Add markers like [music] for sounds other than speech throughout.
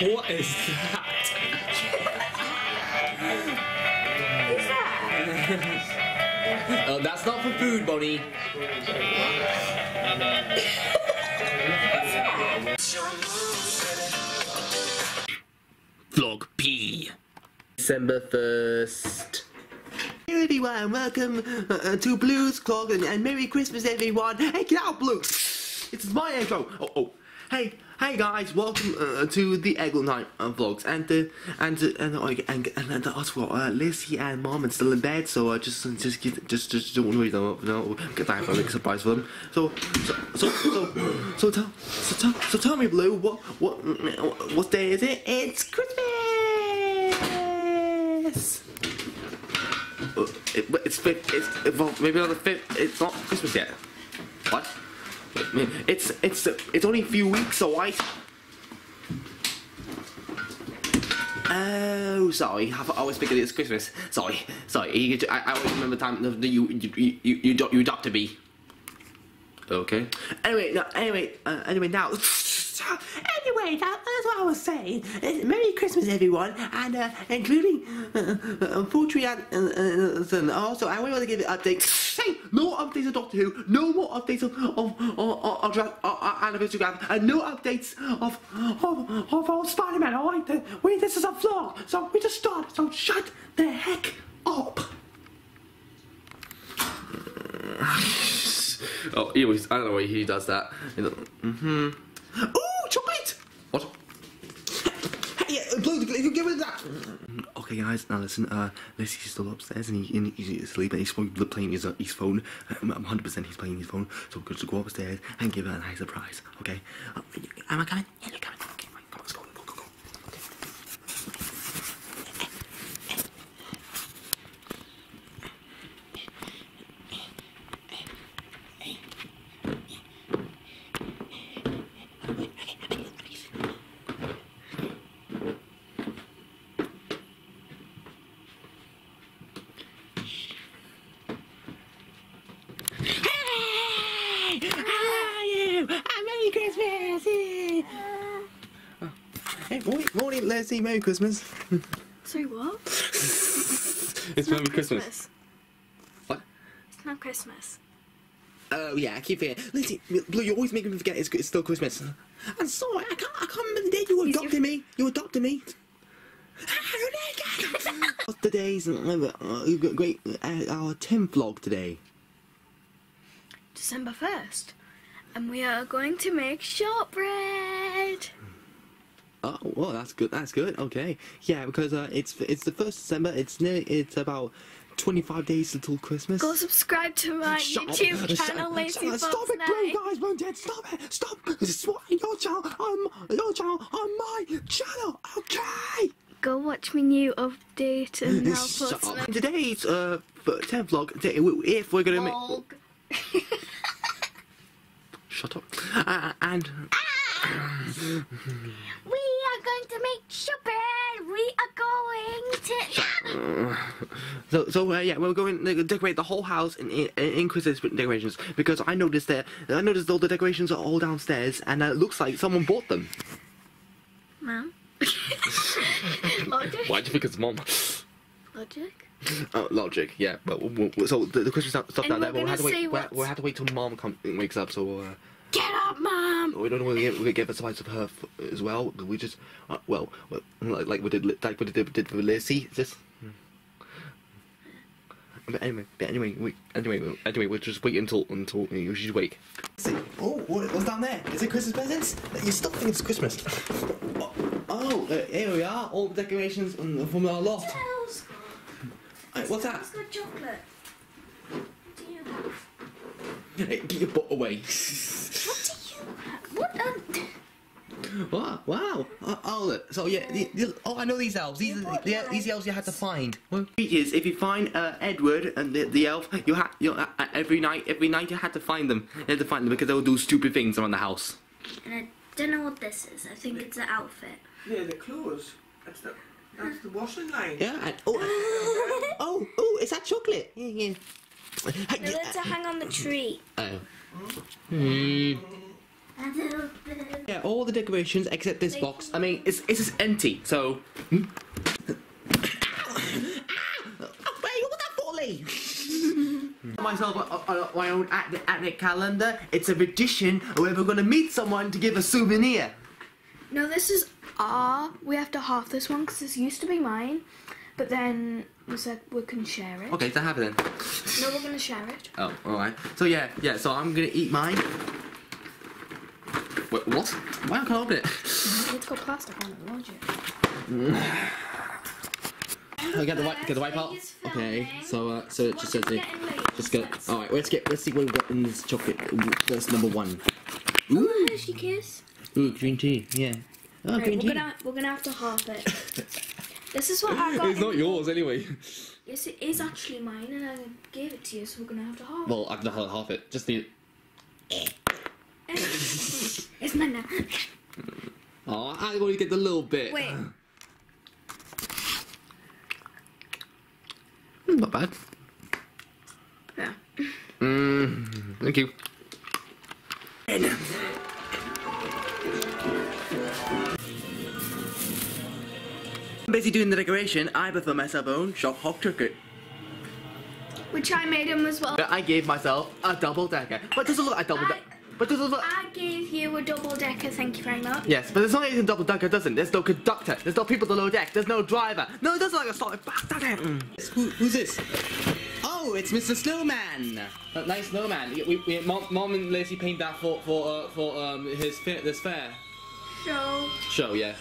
What is that? Who's that? Oh, that's not for food, Bonnie. Vlog P. December 1st. Hello everyone, welcome uh, to Blues Clog and, and Merry Christmas everyone. Hey, get out, Blue! It's my intro. Oh, oh. Hey, hey guys, welcome uh, to the Eglintine uh, vlogs. And uh, and uh, and uh, and and, and also uh, Lizzie and Mom are still in bed, so uh, just just just just don't worry, them up, no, get that for a big surprise for them. So so so so tell so tell so tell me, Blue, what what what day is it? It's Christmas. Uh, it, it's fifth. It's well, maybe on the fifth. It's not Christmas yet. What? I It's it's it's only a few weeks away. Oh, sorry. I always figured it's Christmas. Sorry, sorry. You, I, I always remember the time that you you you you, you adopted me. Okay. Anyway, no, anyway, uh, anyway now. [laughs] Anyway, now, that's what I was saying. Uh, Merry Christmas, everyone, and uh, including uh, uh, Poultry and, uh, and also I want to give an update. Hey, no updates of Doctor Who, no more updates of of of, of, of, Dra- of, of Anniversary Graph, and no updates of of of, of Spider-Man. All right, then. wait, this is a vlog, so we just start. So shut the heck up. Oh, he always, I don't know why he does that. Mm-hmm. Ooh, chocolate! What? Hey, Blue, you give it that. Okay, guys, now listen. Uh, Leslie's still upstairs and, he, and he's asleep and he's probably playing his, uh, his phone. Um, I'm 100% he's playing his phone. So we're going to go upstairs and give her a nice surprise. Okay? Uh, am I coming? Yeah, you're coming. Okay, fine. Come on, let's go. Go, go, go. Okay. Hey! How are you? And Merry Christmas! Yeah. Hey, morning, morning, Leslie. Merry Christmas. Sorry, what? it's Merry Christmas. What? It's not Christmas. Oh yeah, I keep forgetting. Leslie, Blue, you're always make me forget it's, it's still Christmas. I'm sorry, I can't, I can't remember the day you Is adopted your- me. You adopted me. [laughs] What's today's uh, uh, you've got great uh, our 10th vlog today? December 1st. And we are going to make shortbread. Oh, well, that's good. That's good. Okay, yeah, because uh, it's it's the first December. It's nearly it's about twenty five days until Christmas. Go subscribe to my Shut. YouTube Shut channel, up. Lazy Stop, stop it, Night. guys, won't it? Stop it! Stop! This is your channel on your channel on my channel. Okay. Go watch my new update and [laughs] Shut post up. Today's uh tenth vlog. today, If we're gonna make Vlog. [laughs] shut up uh, and [laughs] We are going to make shortbread. We are going to. [laughs] so so uh, yeah we're going to decorate the whole house in in, in Christmas decorations because I noticed that I noticed all the decorations are all downstairs and uh, it looks like someone bought them. Mom. [laughs] Logic. Why do you think it's mom? Logic. Oh, logic, yeah. But we'll, we'll- so the, the Christmas stuff And down there, we'll have to wait. We'll, we'll have to wait till mom come, wakes up. So uh, Get up, Mom. we don't know. We'll get, we'll get a surprise of her f- as well. We just uh, well, well, like, like we did, like we did, did with Lizzie. Just. But anyway, but anyway, we, anyway, anyway, we'll just wait until until you should wake. Oh, what, what's down there? Is it Christmas presents? You still think it's Christmas? [laughs] Oh, oh uh, here we are. All the decorations from, from our loft. Uh, What's that? It's got chocolate. Do you have? Hey, get your butt away. [laughs] What do you have? What um, wow, wow. Uh, oh, look. So yeah, the, the, oh, I know these elves. These are the, these elves you had to find. Well, is if you find uh, Edward and the, the elf, you had you uh, uh, every night. Every night you had to find them. You had to find them because they would do stupid things around the house. and I don't know what this is. I think it's an outfit. Yeah, the clothes. That's the that's the washing line. Yeah. And, oh, [laughs] oh, oh, is that chocolate? Yeah, yeah. No, that's to hang on the tree. Oh. Hmm. [laughs] Yeah, all the decorations except this box. I mean, it's it's just empty. So. Hmm? Wait, what that for, [laughs] Myself on, on my own Advent Advent calendar. It's a tradition where we're gonna meet someone to give a souvenir. No, this is our. We have to half this one because this used to be mine, but then we said we can share it. Okay, so have it then. No, we're gonna share it. Oh, alright. So yeah, yeah, so I'm gonna eat mine. Wait, what? Why can't I open it? It's got plastic on it, won't you? [sighs] Oh, get the white, get the white part. Okay, so uh, so it just says it. Just go. All right, let's get. Let's see what we've got in this chocolate. That's number one. Ooh, she kiss. ooh, green tea. Yeah. Oh, Right, green we're tea. gonna we're gonna have to half it. [laughs] this is what I got. It's not yours anyway. Yes, it is actually mine, and I gave it to you, so we're gonna have to half. It. Well, I can half half it. Just need. it. [laughs] it's mine now. Oh, I want to get the little bit. Wait. Mm, Not bad. Yeah. Mmm. Thank you. I'm Busy doing the decoration. I prefer myself own shop hot chocolate. Which I made him as well. I gave myself a double decker. But does it look like a double I- decker? But does it look? I gave you a double decker. Thank you very much. Yes, but there's not even double decker, doesn't? There's no conductor. There's no people below deck. There's no driver. No, it doesn't like a solid. Mm. Who, who's this? Oh, it's Mr. Snowman. A nice snowman. We, we, Mom, Mom and Lacey paint that for for uh, for um his fair, this fair So show. Yeah,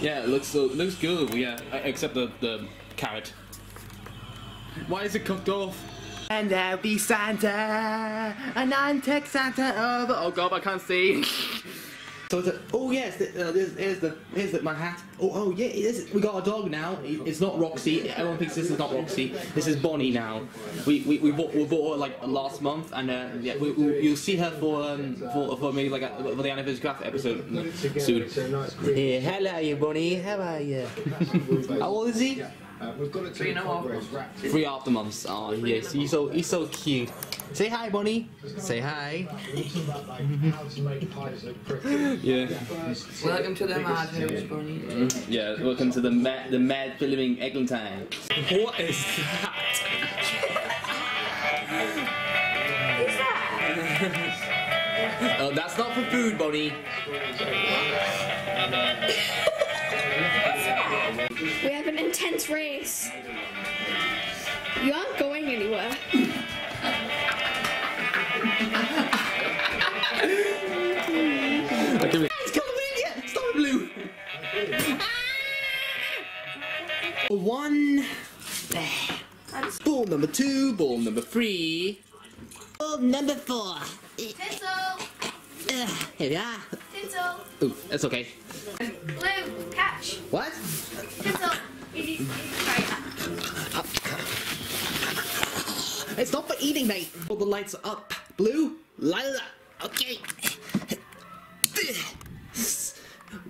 yeah. It looks uh, looks good. Yeah, uh, except the the carrot. Why is it cooked off? And there'll be Santa, and I'm tech Santa over. Oh God, I can't see. [laughs] So it's a, oh yes, the, uh, there's, here's the here's the, my hat. Oh oh yeah, it is. We got a dog now. It's not Roxy. Everyone thinks this is not Roxy. This is Bonnie now. We we, we bought we bought her like last month, and uh, yeah, we, we, you'll see her for um for, for maybe like a, for the anniversary craft episode soon. Yeah, hello, you Bonnie. How are you? [laughs] How old is he? Three and a half. Three after months. Oh yes, he's so he's so cute. Say hi, Bonnie. Say hi. [laughs] Yeah. Welcome to the madhouse, Bonnie. Mm-hmm. Yeah, welcome to the mad, the mad filming Eglintine. What is that? [laughs] Oh, that's not for food, Bonnie. We have an intense race. You aren't going anywhere. It's coming in yet. Stop it, Blue. One. Ball number two. Ball number three. Ball number four. Tinsel! Uh, here we are. Tinsel! Ooh, that's okay. Blue, catch! What? Tinsel! Easy, easy, try that. It's not for eating, mate. All the lights are up. Blue, up. Okay.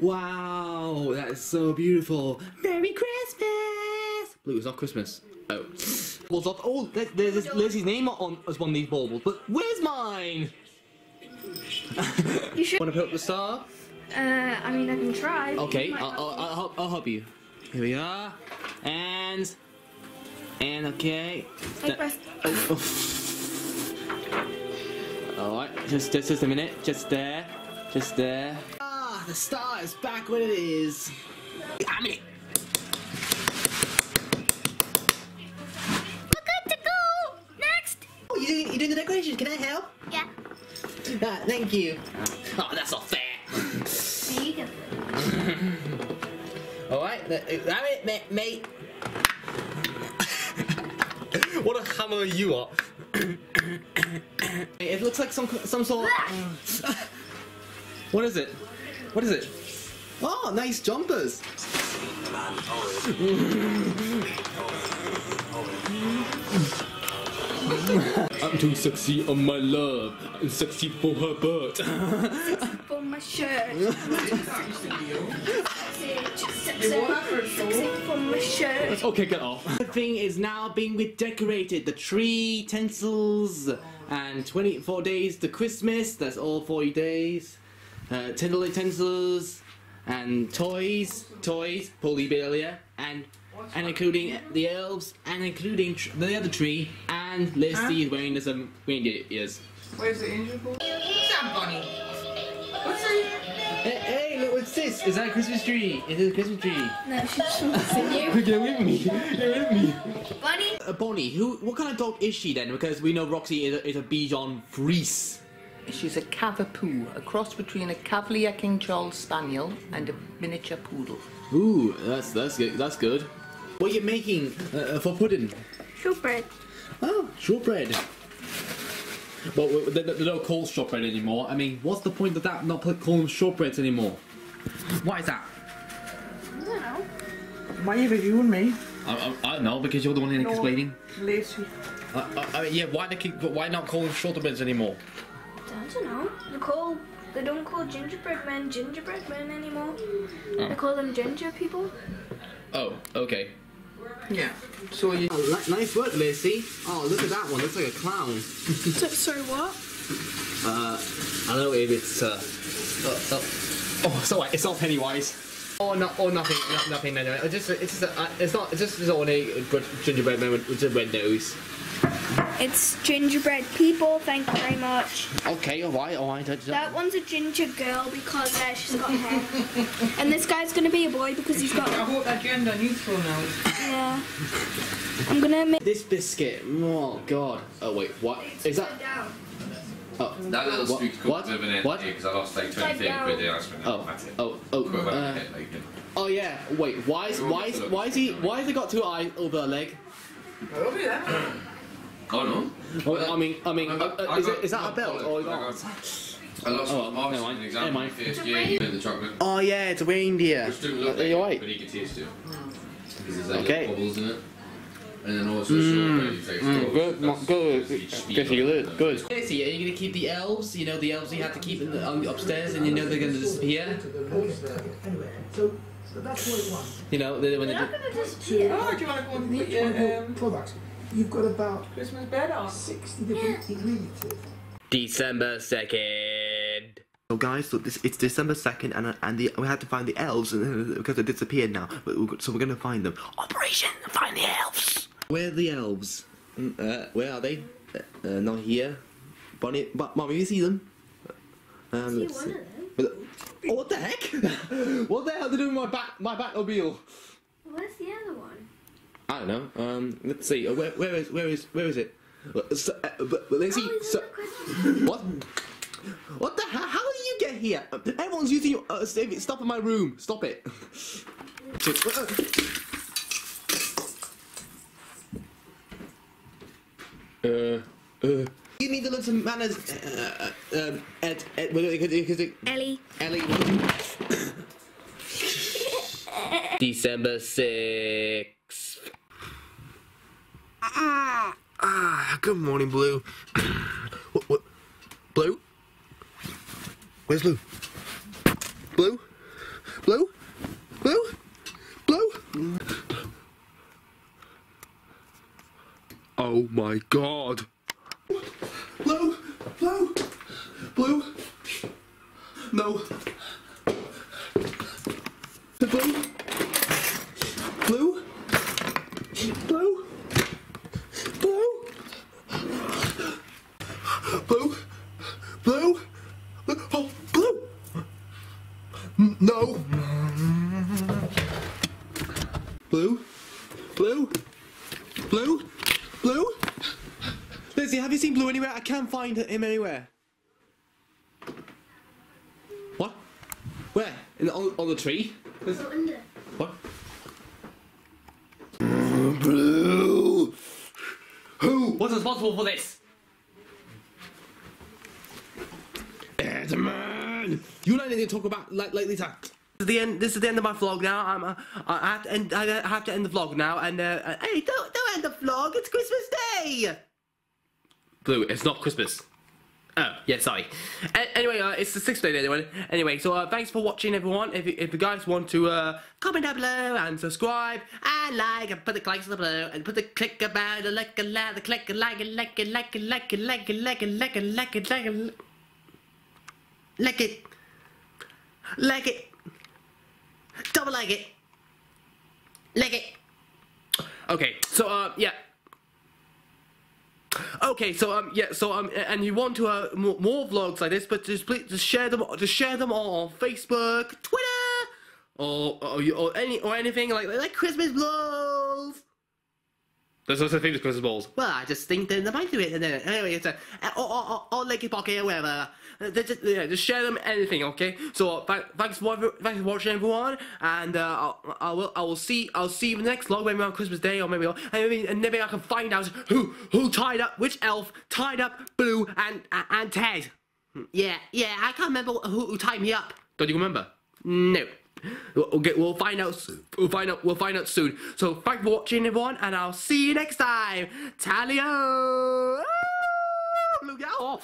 Wow, that is so beautiful. Merry Christmas. Blue, it's not Christmas. Oh. Balls off. Oh, there- there's Lizzie's name on as one of these baubles, but where's mine? You should. Want to put up the star? Uh, I mean, I can try. Okay, I'll, I'll, I'll, help, I'll help you. Here we are. And. And okay. Hey, press- Oh, oh. Alright, just, just just a minute. Just there. Just there. Ah, the star is back when it is. I'm in it. We're good to go! Next! Oh, you doing, you doing the decoration? Can I help? Yeah. Ah, thank you. Oh, that's not fair. There you go. Alright, I'm it, mate. mate. [laughs] what a hammer you are. [coughs] it looks like some some sort of... [laughs] what is it? What is it? Oh, nice jumpers. [laughs] [laughs] I'm too sexy on my love. I'm sexy for her butt. for my shirt. Sexy for my shirt. Okay, get off. The thing is now being redecorated. The tree, tinsels, and 24 days to Christmas. That's all 40 days. uh, tender utensils, and toys, toys, Polybilia, and and including the elves, and including tr- the other tree, and Listy is wearing some reindeer ears. Where's the angel ball? What's that, Bunny? What's that? Hey, hey, look what's this? Is that a Christmas tree? Is it a Christmas tree. No, she just wants to see you. [laughs] Get with me. Get with me. Bunny. Uh, Bonnie, who? What kind of dog is she then? Because we know Roxy is a, is a Bichon Frise. She's a Cavapoo, a cross between a Cavalier King Charles Spaniel and a miniature poodle. Ooh, that's that's good. That's good. What are you making uh, for pudding? Shortbread. Oh, shortbread. Well, they, they don't call shortbread anymore. I mean, what's the point of that? Not put- call them shortbreads anymore. Why is that? I don't know. Why either you and me? I, I, I don't know because you're the one explaining. Lazy. Uh, uh, I mean, yeah, why they keep, why not call them shortbreads anymore? I don't know. They call they don't call gingerbread men gingerbread men anymore. Oh. They call them ginger people. Oh, okay. Yeah. So you. Oh, nice work, Lacey. Oh, look at that one. Looks like a clown. So, sorry, what? Uh, I don't know if it's uh, uh, uh oh, it's alright. It's not Pennywise. Or not, or nothing, no, nothing. No, no. It's just, it's just, uh, it's not. It's just an ordinary gingerbread man with, with a red nose. It's gingerbread people. Thank you very much. Okay, alright, alright. That one's a ginger girl because uh, she's got hair, and this guy's gonna be a boy because he's got I hope that gender neutral now. yeah. I'm gonna make. This biscuit. Oh god. Oh wait, what is that? Oh, That little What? streak's What? called a bit What? because I lost like 20 30 down. quid the last minute. oh, That's it. oh, oh. Quit Uh, hit, like, oh yeah. Wait, why is why is why is he why has he got two eyes over a leg? Over there. Oh no. Oh, I mean, I mean, I uh, got- uh, I is got- it is that a belt or but I I lost Oh, my marks never in mind. an exam Never in mind. first year with the chocolate. Oh yeah, it's a reindeer. Which didn't look like you're it, right. but you could taste it. Because there's like Okay. little bubbles in it. And then also shortbread, it's like Mm, good, that's- mo- good, that's each speed good, of good, it. good. Lacey, are you gonna keep the elves? You know the elves you have to keep in the, on, upstairs, and you know they're gonna disappear. Anyway, so, so that's what it was. You know they, when they They're do, not gonna disappear. Oh, do you want to go and put Each one your your um, product, you've got about Christmas bed on? 60 different ingredients. December 2nd. So guys, so this it's December second, and uh, and the, we had to find the elves because they disappeared now. But we, so we're gonna find them. Operation Find the Elves. Where are the elves? Mm, Uh, where are they? Uh, uh, not here. Bonnie, but mommy, you see them? Um, let's see. But- Oh, what the heck? [laughs] what the hell are they doing with my back my Batmobile? Where's the other one? I don't know. Um, let's see. Uh, where, where is where is where is it? Uh, so, uh, but, but let's see. Oh, So, in the [laughs] Christmas what? What the hell? How did you get here? Uh, Everyone's using your. Uh, stop it- stop in my room. Stop it. [laughs] Uh, uh. You need to learn some manners, uh, uh, um, Ed, Ed, it, Ellie. Ellie. [laughs] December 6th. Ah, good morning, Blue. [coughs] what, what? Blue? Where's Blue? Blue? Blue? Blue? Blue? Oh my god. Blue? Blue? Blue? No. Blue? Blue? Blue? Blue? Blue? Blue? Oh, blue! N- No! Blue? Blue? Blue? Blue? Lizzie, have you seen Blue anywhere? I can't find him anywhere. What? Where? In the, on, on the tree? Under. What? Blue! Who was responsible for this? Edmund! You don't need to talk about like lately time. This is the end. This is the end of my vlog now. I'm. Uh, I have to end. I have to end the vlog now. And uh, uh, hey, don't don't end the vlog. It's Christmas Day. Blue. It's not Christmas. Oh, yeah, sorry. A- anyway, uh, it's the sixth day anyway. Anyway, so uh, thanks for watching, everyone. If, you- if you guys want to uh, comment down below and subscribe and like and put the likes down below and put the click about the like a like the click a like a like a like a like a like a like a like a like a like like it. Leg it. Double leg it. Leg it. Okay, so uh, yeah. Okay, so um, yeah, so um, and you want to uh more, vlogs like this, but just please just share them, just share them all on Facebook, Twitter, or or, or any or anything like like Christmas vlogs. There's also things as Christmas balls. Well, I just think that they might do it. And then, anyway, it's a or or or, or Pocket or whatever. Uh, Just, yeah, just share them anything, okay? So th- thanks for thanks for watching everyone, and uh, I'll, I will I will see I'll see you in the next vlog maybe on Christmas Day or maybe and maybe and maybe I can find out who who tied up which elf tied up Blue and and, and Ted. Yeah, yeah, I can't remember who, who tied me up. Don't you remember? No. Get, we'll find out. soon. We'll find out. We'll find out soon. So thanks for watching, everyone, and I'll see you next time. Talio. Look out!